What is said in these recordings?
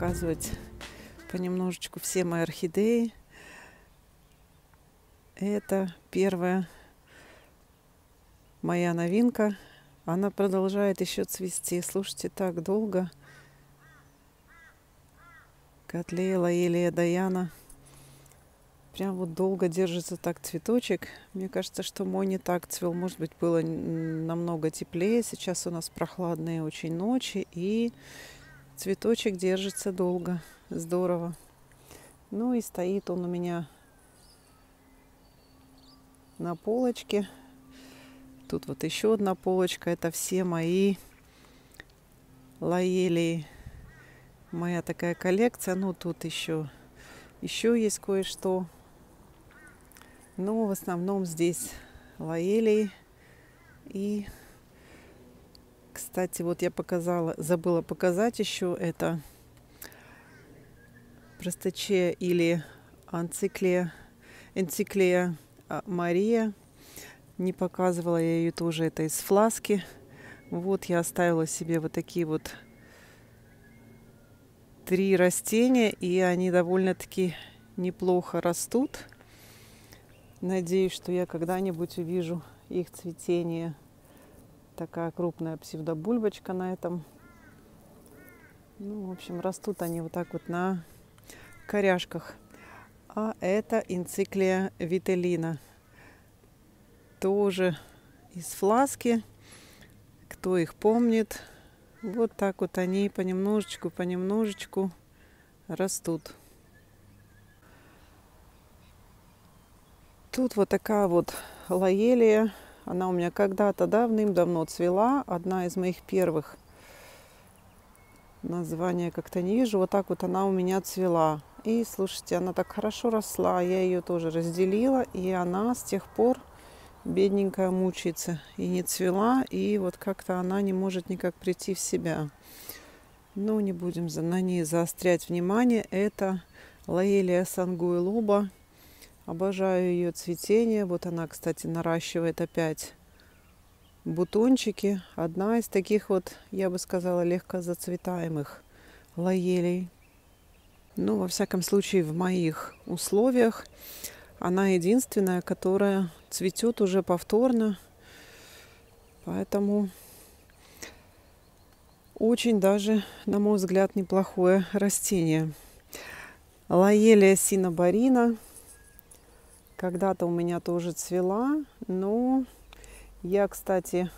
показывать понемножечку все мои орхидеи. Это первая моя новинка. Она продолжает еще цвести. Слушайте, так долго. Котлея Лаэлия Даяна. Прям вот долго держится так цветочек. Мне кажется, что мой не так цвел. Может быть, было намного теплее. Сейчас у нас прохладные очень ночи. И цветочек держится долго. Здорово. Ну и стоит он у меня на полочке. Тут вот еще одна полочка. Это все мои лаелии. Моя такая коллекция. Ну, тут еще, еще есть кое-что. Но в основном здесь лаелии. И, кстати, вот я показала, забыла показать еще это простаче или анциклия, энциклия а, Мария. Не показывала я ее тоже, это из фласки. Вот я оставила себе вот такие вот три растения, и они довольно-таки неплохо растут. Надеюсь, что я когда-нибудь увижу их цветение. Такая крупная псевдобульбочка на этом. Ну, в общем, растут они вот так вот на коряшках. А это инциклия вителина. Тоже из фласки. Кто их помнит. Вот так вот они понемножечку, понемножечку растут. Тут вот такая вот лоелия. Она у меня когда-то давным-давно цвела. Одна из моих первых. Название как-то не вижу. Вот так вот она у меня цвела. И слушайте, она так хорошо росла, я ее тоже разделила, и она с тех пор бедненькая мучается и не цвела, и вот как-то она не может никак прийти в себя. Но не будем на ней заострять внимание. Это Лаэлия сангуэлуба. Обожаю ее цветение. Вот она, кстати, наращивает опять бутончики. Одна из таких вот, я бы сказала, легко зацветаемых лаелей. Ну, во всяком случае, в моих условиях она единственная, которая цветет уже повторно. Поэтому очень даже, на мой взгляд, неплохое растение. Лаелия синобарина. Когда-то у меня тоже цвела, но я, кстати,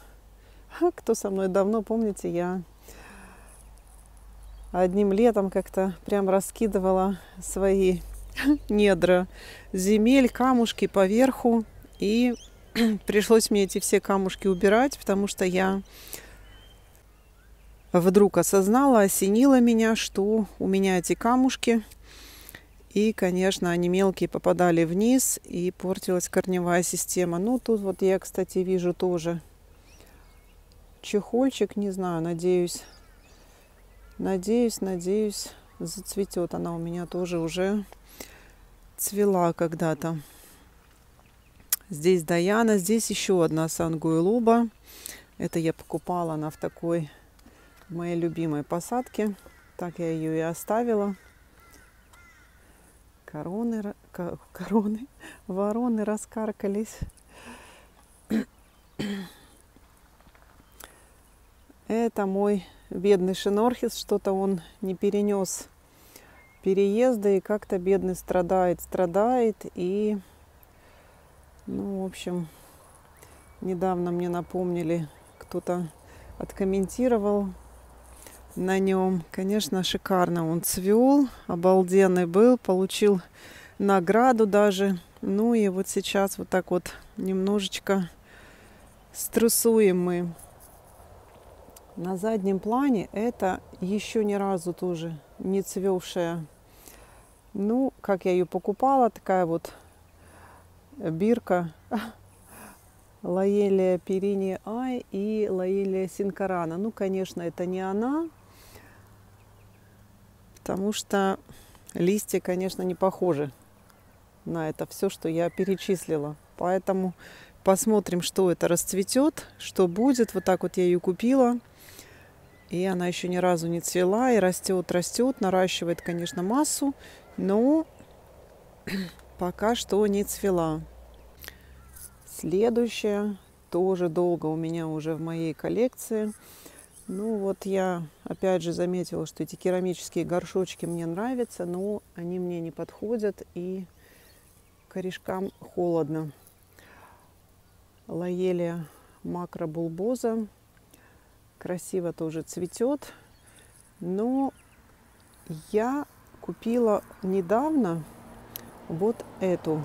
кто со мной давно, помните, я одним летом как-то прям раскидывала свои недра земель, камушки поверху. И пришлось мне эти все камушки убирать, потому что я вдруг осознала, осенила меня, что у меня эти камушки. И, конечно, они мелкие попадали вниз, и портилась корневая система. Ну, тут вот я, кстати, вижу тоже чехольчик, не знаю, надеюсь, Надеюсь, надеюсь, зацветет. Она у меня тоже уже цвела когда-то. Здесь Даяна, здесь еще одна Сангуэлуба. Это я покупала, она в такой моей любимой посадке. Так я ее и оставила. Короны, короны, вороны раскаркались. Это мой бедный Шинорхис, что-то он не перенес переезда и как-то бедный страдает, страдает. И, ну, в общем, недавно мне напомнили, кто-то откомментировал на нем. Конечно, шикарно он цвел, обалденный был, получил награду даже. Ну и вот сейчас вот так вот немножечко стрессуем мы. На заднем плане это еще ни разу тоже не цвевшая. Ну, как я ее покупала, такая вот бирка Лаелия Перини Ай и Лаелия Синкарана. Ну, конечно, это не она, потому что листья, конечно, не похожи на это все, что я перечислила. Поэтому посмотрим, что это расцветет, что будет. Вот так вот я ее купила. И она еще ни разу не цвела, и растет, растет, наращивает, конечно, массу, но пока что не цвела. Следующая тоже долго у меня уже в моей коллекции. Ну вот я опять же заметила, что эти керамические горшочки мне нравятся, но они мне не подходят и корешкам холодно. Лоелия макробулбоза. Красиво тоже цветет. Но я купила недавно вот эту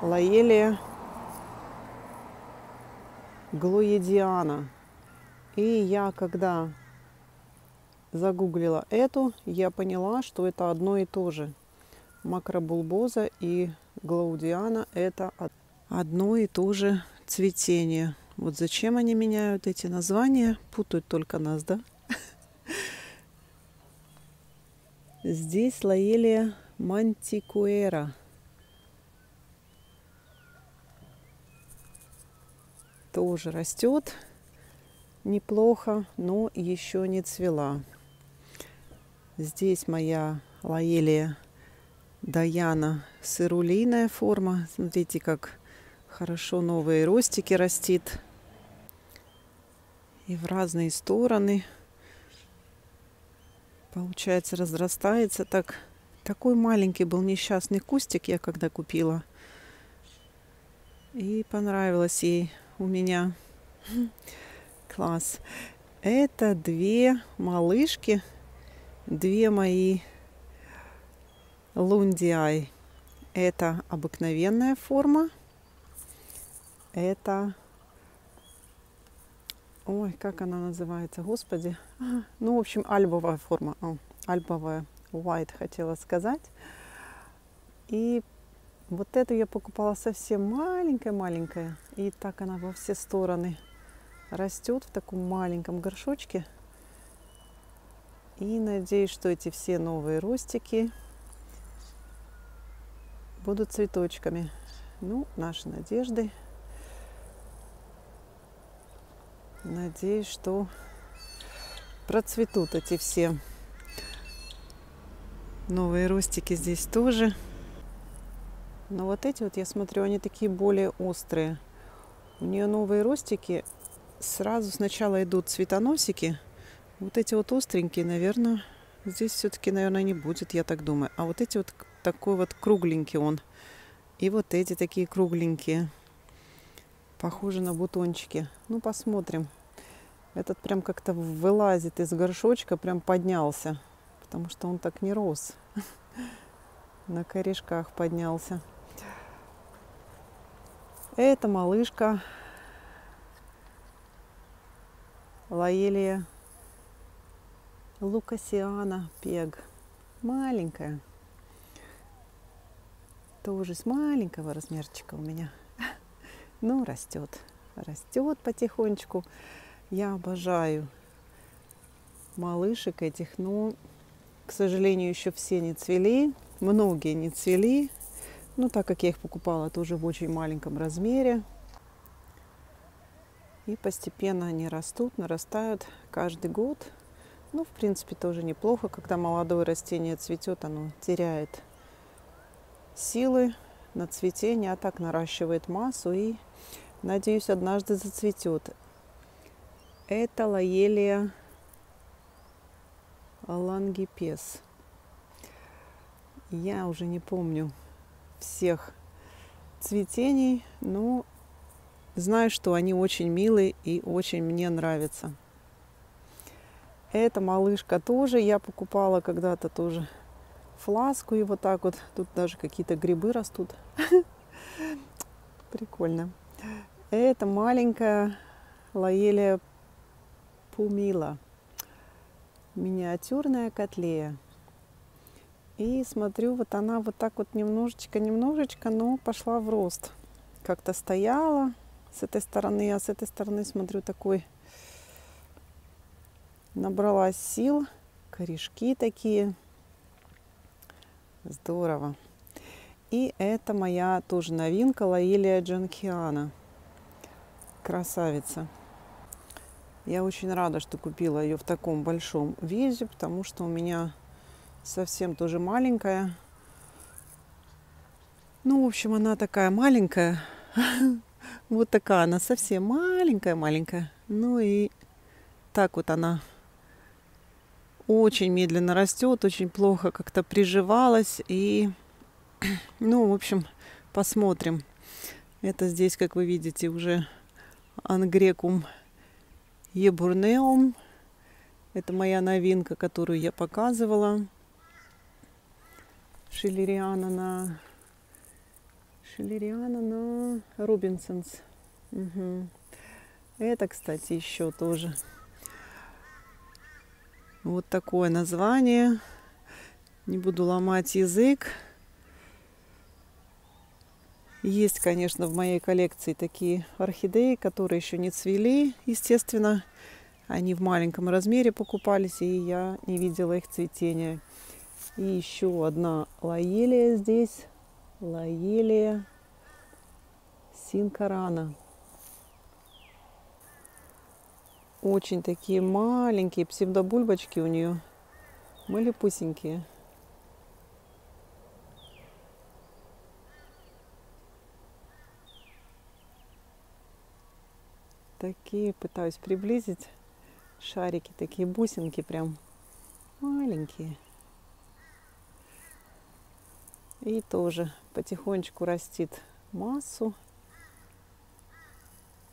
лоелия глоедиана. И я когда загуглила эту, я поняла, что это одно и то же. Макробулбоза и глаудиана это одно и то же цветение. Вот зачем они меняют эти названия, путают только нас, да? Здесь лоелия мантикуэра. Тоже растет неплохо, но еще не цвела. Здесь моя лоелия Даяна сырулейная форма. Смотрите, как хорошо новые ростики растит. И в разные стороны. Получается, разрастается так. Такой маленький был несчастный кустик я когда купила. И понравилось ей у меня. Класс. Это две малышки, две мои лундиай. Это обыкновенная форма. Это... Ой, как она называется, господи. Ну, в общем, альбовая форма. О, альбовая. White хотела сказать. И вот эту я покупала совсем маленькая-маленькая. И так она во все стороны растет в таком маленьком горшочке. И надеюсь, что эти все новые ростики будут цветочками. Ну, наши надежды. Надеюсь, что процветут эти все новые ростики здесь тоже. Но вот эти вот, я смотрю, они такие более острые. У нее новые ростики сразу сначала идут цветоносики. Вот эти вот остренькие, наверное, здесь все-таки, наверное, не будет, я так думаю. А вот эти вот такой вот кругленький он. И вот эти такие кругленькие. Похожи на бутончики. Ну, посмотрим. Этот прям как-то вылазит из горшочка, прям поднялся. Потому что он так не рос. На корешках поднялся. Это малышка Лаелия Лукасиана Пег. Маленькая. Тоже с маленького размерчика у меня. Ну, растет. Растет потихонечку. Я обожаю малышек этих, но, к сожалению, еще все не цвели. Многие не цвели. Ну, так как я их покупала тоже в очень маленьком размере. И постепенно они растут, нарастают каждый год. Ну, в принципе, тоже неплохо, когда молодое растение цветет, оно теряет силы на цветение, а так наращивает массу и, надеюсь, однажды зацветет. Это лоелия лангипес. Я уже не помню всех цветений, но Знаю, что они очень милые и очень мне нравятся. Эта малышка тоже я покупала когда-то тоже фласку и вот так вот. Тут даже какие-то грибы растут. Прикольно. Это маленькая лоелия пумила. Миниатюрная котлея. И смотрю, вот она вот так вот немножечко-немножечко, но пошла в рост. Как-то стояла, с этой стороны, а с этой стороны смотрю такой набралась сил, корешки такие. Здорово. И это моя тоже новинка Лаилия Джанкиана. Красавица. Я очень рада, что купила ее в таком большом везе, потому что у меня совсем тоже маленькая. Ну, в общем, она такая маленькая. Вот такая она совсем маленькая-маленькая. Ну и так вот она очень медленно растет, очень плохо как-то приживалась. И, ну, в общем, посмотрим. Это здесь, как вы видите, уже ангрекум ебурнеум. Это моя новинка, которую я показывала. Шиллериана на... Шиллериана на Робинсонс. Угу. Это, кстати, еще тоже. Вот такое название. Не буду ломать язык. Есть, конечно, в моей коллекции такие орхидеи, которые еще не цвели, естественно. Они в маленьком размере покупались, и я не видела их цветения. И еще одна лоелия здесь. Лоелия синкарана. Очень такие маленькие псевдобульбочки у нее. Малепусенькие. такие, пытаюсь приблизить. Шарики, такие бусинки прям маленькие. И тоже потихонечку растит массу.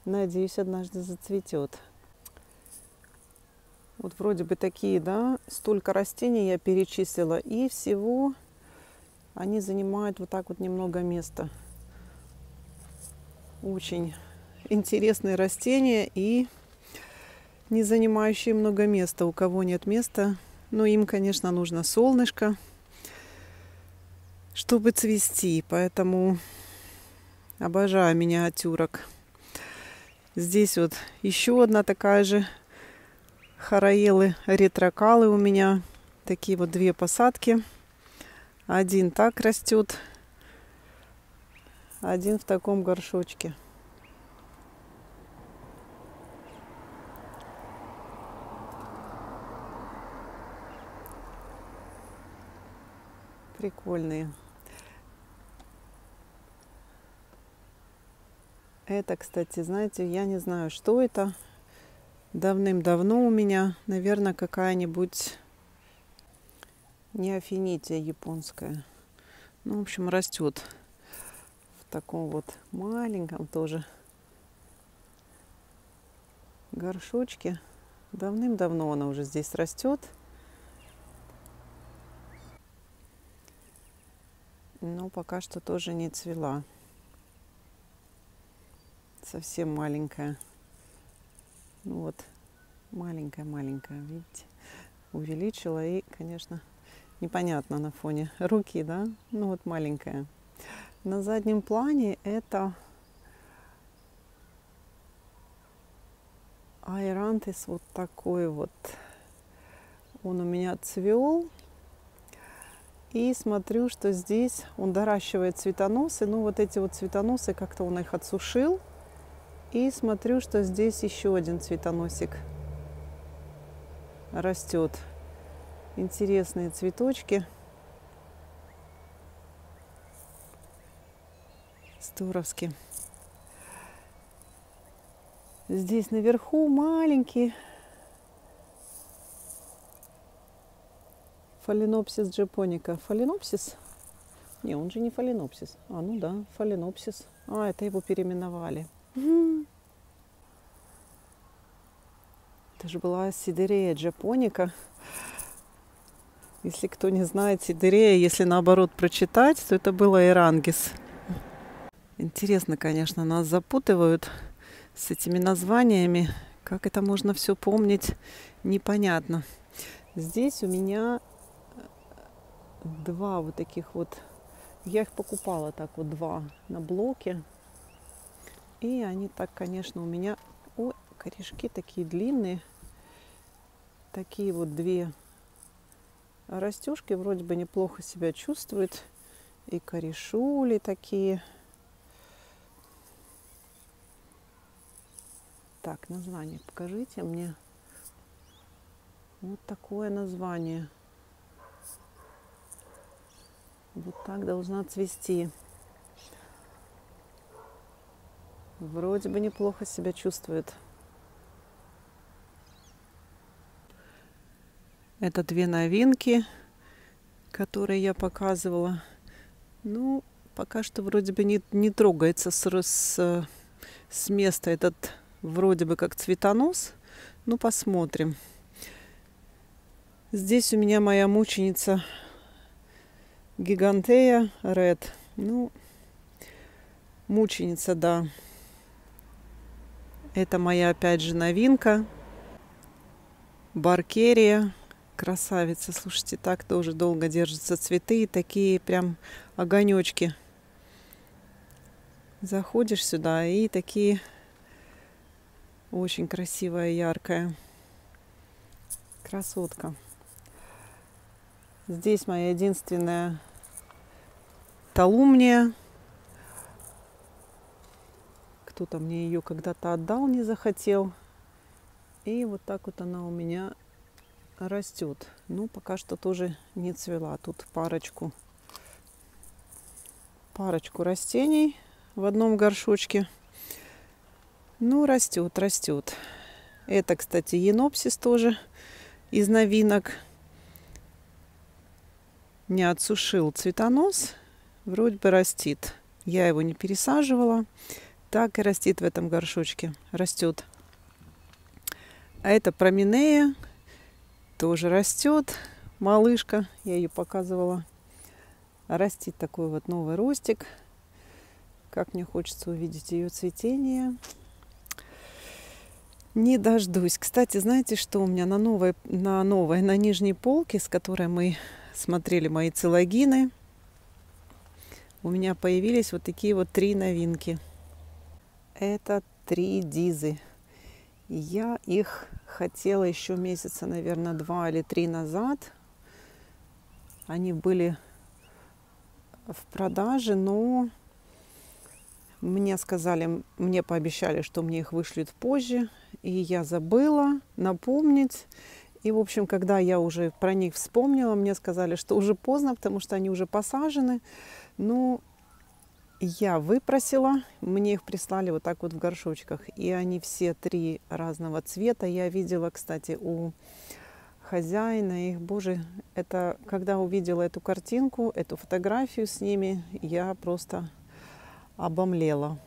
Надеюсь, однажды зацветет. Вот вроде бы такие, да, столько растений я перечислила. И всего они занимают вот так вот немного места. Очень интересные растения и не занимающие много места. У кого нет места, но им, конечно, нужно солнышко, чтобы цвести. Поэтому обожаю миниатюрок. Здесь вот еще одна такая же хараелы ретрокалы у меня. Такие вот две посадки. Один так растет, один в таком горшочке. Прикольные. Это, кстати, знаете, я не знаю, что это. Давным-давно у меня, наверное, какая-нибудь неофинития японская. Ну, в общем, растет в таком вот маленьком тоже горшочке. Давным-давно она уже здесь растет. но пока что тоже не цвела. Совсем маленькая. Ну вот, маленькая-маленькая, видите? Увеличила и, конечно, непонятно на фоне руки, да? Ну вот маленькая. На заднем плане это айрантис вот такой вот. Он у меня цвел и смотрю, что здесь он доращивает цветоносы. Ну, вот эти вот цветоносы, как-то он их отсушил. И смотрю, что здесь еще один цветоносик растет. Интересные цветочки. Здоровски. Здесь наверху маленький Фаленопсис джапоника. Фаленопсис? Не, он же не фаленопсис. А, ну да, фаленопсис. А, это его переименовали. Это же была сидерея джапоника. Если кто не знает сидерея, если наоборот прочитать, то это было эрангис. Интересно, конечно, нас запутывают с этими названиями. Как это можно все помнить, непонятно. Здесь у меня два вот таких вот. Я их покупала так вот два на блоке. И они так, конечно, у меня... Ой, корешки такие длинные. Такие вот две растюшки вроде бы неплохо себя чувствуют. И корешули такие. Так, название покажите мне. Вот такое название. Вот так должна цвести. Вроде бы неплохо себя чувствует. Это две новинки, которые я показывала. Ну, пока что вроде бы не, не трогается с, с, с места этот вроде бы как цветонос. Ну, посмотрим. Здесь у меня моя мученица Гигантея Ред. Ну, мученица, да. Это моя, опять же, новинка. Баркерия. Красавица. Слушайте, так тоже долго держатся цветы. Такие прям огонечки. Заходишь сюда и такие очень красивая, яркая. Красотка. Здесь моя единственная талумния. Кто-то мне ее когда-то отдал, не захотел. И вот так вот она у меня растет. Ну, пока что тоже не цвела. Тут парочку, парочку растений в одном горшочке. Ну, растет, растет. Это, кстати, енопсис тоже из новинок не отсушил цветонос, вроде бы растит. Я его не пересаживала, так и растит в этом горшочке, растет. А это променея, тоже растет, малышка, я ее показывала. Растит такой вот новый ростик. Как мне хочется увидеть ее цветение. Не дождусь. Кстати, знаете, что у меня на новой, на новой, на нижней полке, с которой мы смотрели мои целогины, у меня появились вот такие вот три новинки. Это три дизы. Я их хотела еще месяца, наверное, два или три назад. Они были в продаже, но мне сказали, мне пообещали, что мне их вышлют позже, и я забыла напомнить. И, в общем, когда я уже про них вспомнила, мне сказали, что уже поздно, потому что они уже посажены. Ну, я выпросила, мне их прислали вот так вот в горшочках. И они все три разного цвета. Я видела, кстати, у хозяина их. Боже, это когда увидела эту картинку, эту фотографию с ними, я просто обомлела.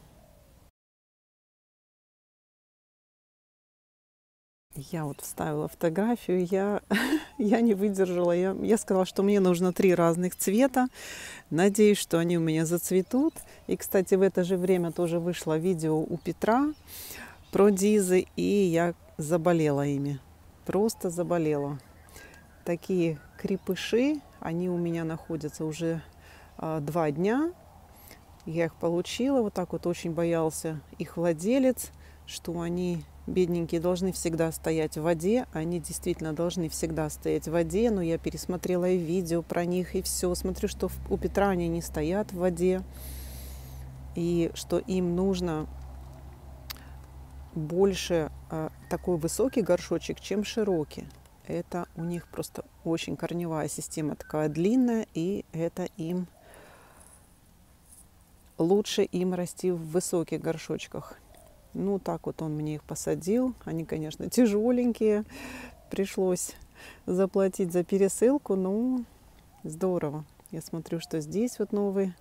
Я вот вставила фотографию, я, я не выдержала. Я, я сказала, что мне нужно три разных цвета. Надеюсь, что они у меня зацветут. И, кстати, в это же время тоже вышло видео у Петра про дизы, и я заболела ими. Просто заболела. Такие крепыши, они у меня находятся уже а, два дня. Я их получила, вот так вот очень боялся их владелец, что они бедненькие должны всегда стоять в воде. Они действительно должны всегда стоять в воде, но я пересмотрела и видео про них, и все. Смотрю, что у Петра они не стоят в воде, и что им нужно больше э, такой высокий горшочек, чем широкий. Это у них просто очень корневая система такая длинная, и это им лучше им расти в высоких горшочках. Ну, так вот он мне их посадил. Они, конечно, тяжеленькие. Пришлось заплатить за пересылку, но здорово. Я смотрю, что здесь вот новые.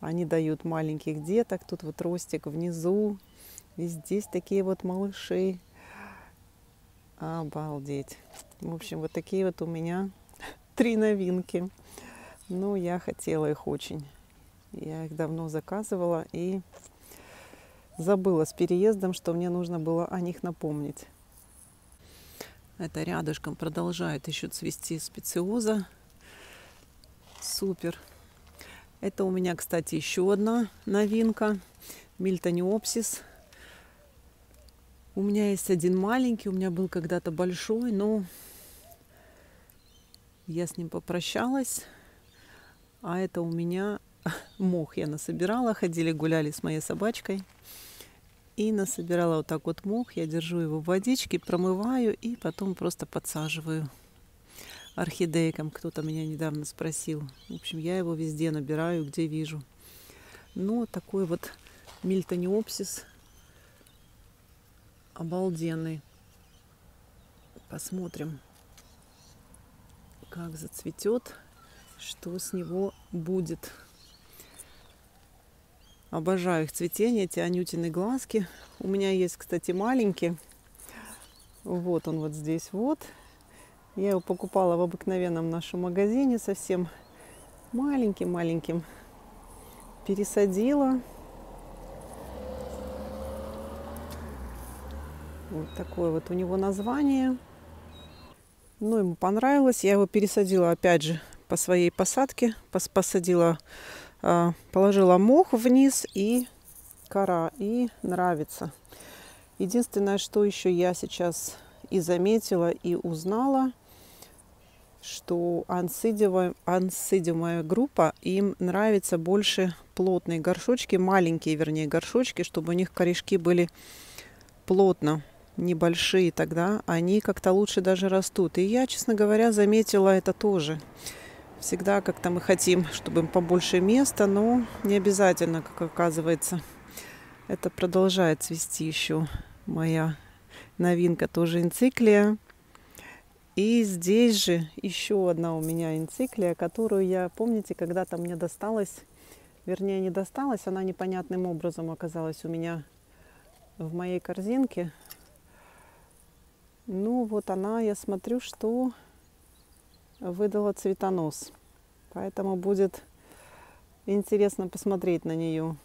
Они дают маленьких деток. Тут вот ростик внизу. И здесь такие вот малыши. Обалдеть. В общем, вот такие вот у меня три новинки. Ну, я хотела их очень. Я их давно заказывала и забыла с переездом, что мне нужно было о них напомнить. Это рядышком продолжает еще цвести специоза. Супер. Это у меня, кстати, еще одна новинка. Мильтониопсис. У меня есть один маленький, у меня был когда-то большой, но я с ним попрощалась. А это у меня мох я насобирала, ходили гуляли с моей собачкой. И насобирала вот так вот мох. Я держу его в водичке, промываю и потом просто подсаживаю орхидейкам. Кто-то меня недавно спросил. В общем, я его везде набираю, где вижу. Но такой вот мильтониопсис обалденный. Посмотрим, как зацветет, что с него будет. Обожаю их цветение, эти анютины глазки. У меня есть, кстати, маленький. Вот он вот здесь вот. Я его покупала в обыкновенном нашем магазине совсем маленьким-маленьким. Пересадила. Вот такое вот у него название. Ну, ему понравилось. Я его пересадила опять же по своей посадке. Посадила а, положила мох вниз и кора. И нравится. Единственное, что еще я сейчас и заметила, и узнала, что ансидиевая группа, им нравится больше плотные горшочки, маленькие, вернее, горшочки, чтобы у них корешки были плотно, небольшие, тогда они как-то лучше даже растут. И я, честно говоря, заметила это тоже. Всегда как-то мы хотим, чтобы им побольше места, но не обязательно, как оказывается. Это продолжает цвести еще моя новинка, тоже энциклия. И здесь же еще одна у меня энциклия, которую я, помните, когда-то мне досталась, вернее, не досталась, она непонятным образом оказалась у меня в моей корзинке. Ну, вот она, я смотрю, что выдала цветонос. Поэтому будет интересно посмотреть на нее.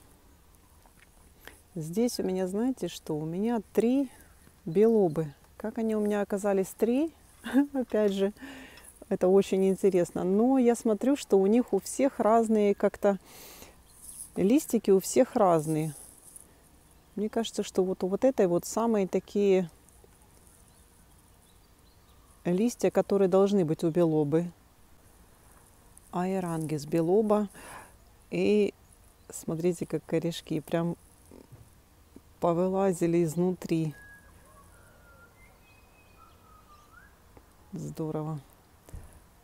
Здесь у меня, знаете что, у меня три белобы. Как они у меня оказались три, опять же, это очень интересно. Но я смотрю, что у них у всех разные как-то листики, у всех разные. Мне кажется, что вот у вот этой вот самые такие листья, которые должны быть у белобы. Айрангис белоба. И смотрите, как корешки прям повылазили изнутри. Здорово.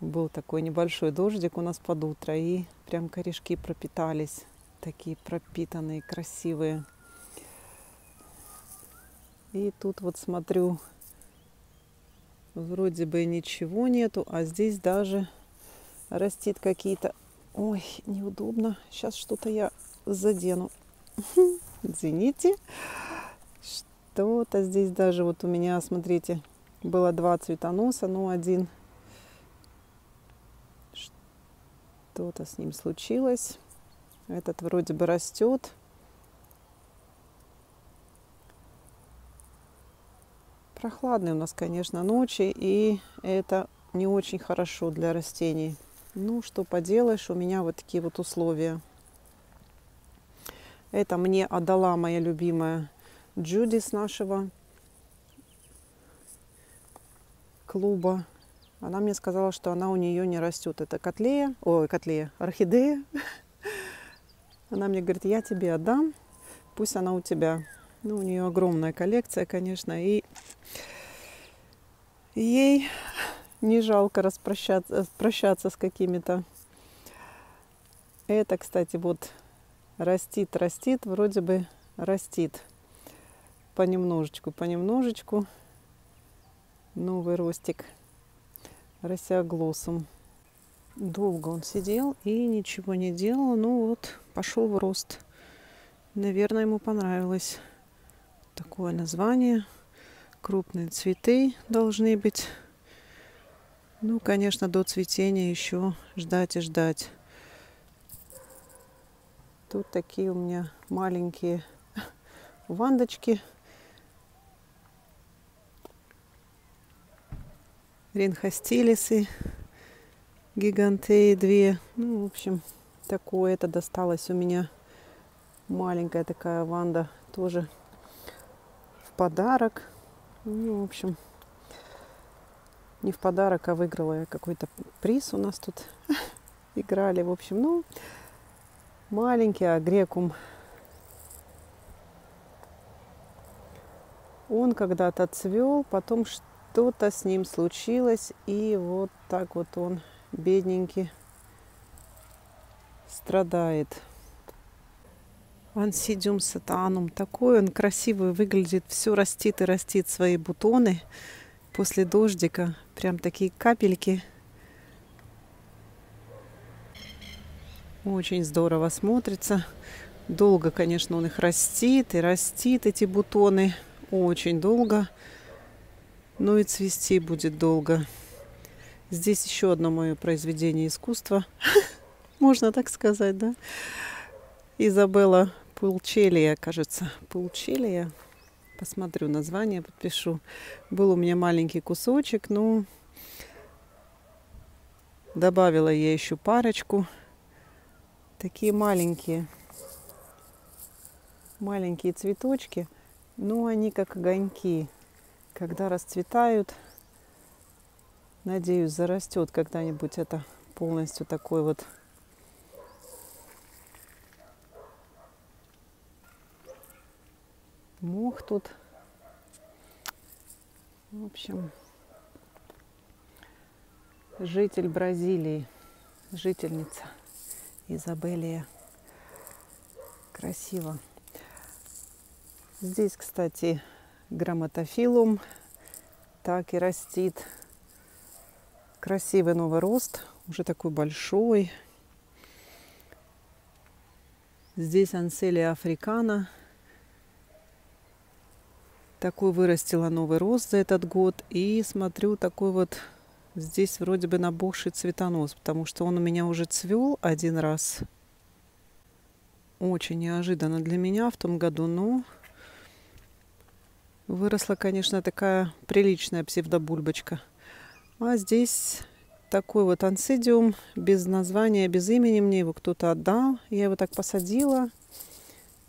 Был такой небольшой дождик у нас под утро, и прям корешки пропитались. Такие пропитанные, красивые. И тут вот смотрю, вроде бы ничего нету, а здесь даже растит какие-то... Ой, неудобно. Сейчас что-то я задену. Извините. Что-то здесь даже вот у меня, смотрите, было два цветоноса, но один что-то с ним случилось. Этот вроде бы растет. Прохладные у нас, конечно, ночи, и это не очень хорошо для растений. Ну, что поделаешь, у меня вот такие вот условия. Это мне отдала моя любимая Джуди с нашего клуба. Она мне сказала, что она у нее не растет. Это котлея, ой, котлея, орхидея. Она мне говорит, я тебе отдам, пусть она у тебя. Ну, у нее огромная коллекция, конечно, и ей не жалко распрощаться прощаться с какими-то. Это, кстати, вот растит, растит, вроде бы растит понемножечку, понемножечку. Новый ростик росяглосом. Долго он сидел и ничего не делал. Ну вот, пошел в рост. Наверное, ему понравилось такое название. Крупные цветы должны быть. Ну, конечно, до цветения еще ждать и ждать. Тут такие у меня маленькие вандочки. Ринхостилисы, гигантеи две. Ну, в общем, такое это досталось у меня. Маленькая такая ванда тоже в подарок. Ну, в общем, не в подарок, а выиграла я какой-то приз у нас тут. Играли, в общем, ну, маленький агрекум Он когда-то цвел, потом что-то с ним случилось, и вот так вот он, бедненький, страдает. Ансидиум сатанум. Такой он красивый выглядит. Все растит и растит свои бутоны. После дождика прям такие капельки. Очень здорово смотрится. Долго, конечно, он их растит и растит, эти бутоны. Очень долго. Ну и цвести будет долго. Здесь еще одно мое произведение искусства. Можно так сказать, да? Изабелла Пулчелия, кажется. Пулчелия. Посмотрю название, подпишу. Был у меня маленький кусочек, ну, добавила я еще парочку. Такие маленькие, маленькие цветочки, ну, они как огоньки. Когда расцветают, надеюсь, зарастет когда-нибудь это полностью такой вот мох тут. В общем, житель Бразилии, жительница Изабелия. Красиво. Здесь, кстати, грамотофилум так и растит. Красивый новый рост, уже такой большой. Здесь анселия африкана – такой вырастила новый рост за этот год. И смотрю, такой вот здесь вроде бы набухший цветонос, потому что он у меня уже цвел один раз. Очень неожиданно для меня в том году, но выросла, конечно, такая приличная псевдобульбочка. А здесь такой вот ансидиум без названия, без имени. Мне его кто-то отдал. Я его так посадила.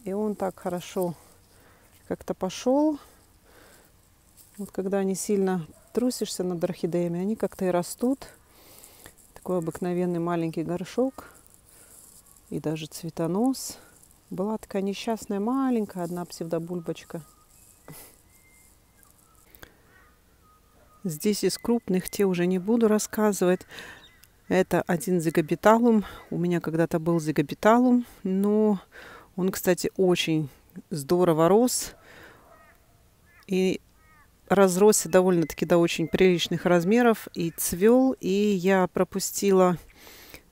И он так хорошо как-то пошел. Вот когда они сильно трусишься над орхидеями, они как-то и растут. Такой обыкновенный маленький горшок и даже цветонос. Была такая несчастная маленькая одна псевдобульбочка. Здесь из крупных те уже не буду рассказывать. Это один зигабиталум. У меня когда-то был зигабиталум, но он, кстати, очень здорово рос. И разросся довольно-таки до очень приличных размеров и цвел, и я пропустила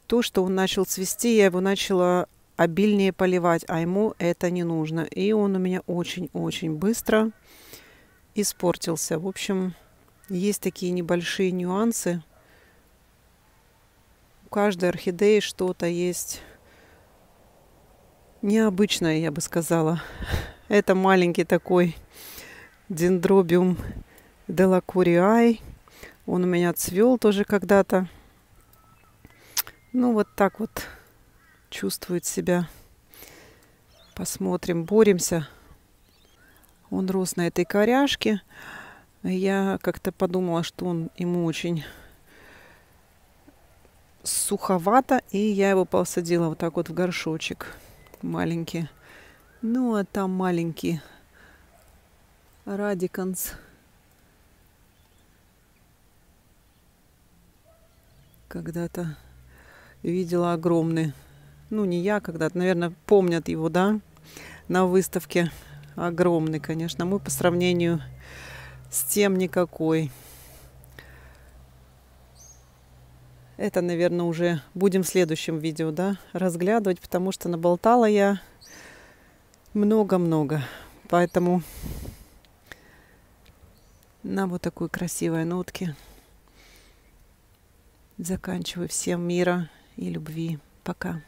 то, что он начал цвести, я его начала обильнее поливать, а ему это не нужно. И он у меня очень-очень быстро испортился. В общем, есть такие небольшие нюансы. У каждой орхидеи что-то есть необычное, я бы сказала. Это маленький такой дендробиум делакуриай. Он у меня цвел тоже когда-то. Ну, вот так вот чувствует себя. Посмотрим, боремся. Он рос на этой коряшке. Я как-то подумала, что он ему очень суховато, и я его посадила вот так вот в горшочек маленький. Ну, а там маленький Радиканс. Когда-то видела огромный. Ну, не я когда-то, наверное, помнят его, да, на выставке. Огромный, конечно. Мы по сравнению с тем никакой. Это, наверное, уже будем в следующем видео, да, разглядывать, потому что наболтала я много-много. Поэтому на вот такой красивой нотке заканчиваю. Всем мира и любви. Пока.